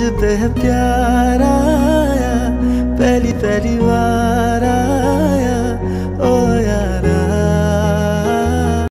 मुझ पे प्यार आया पहली पहली बार।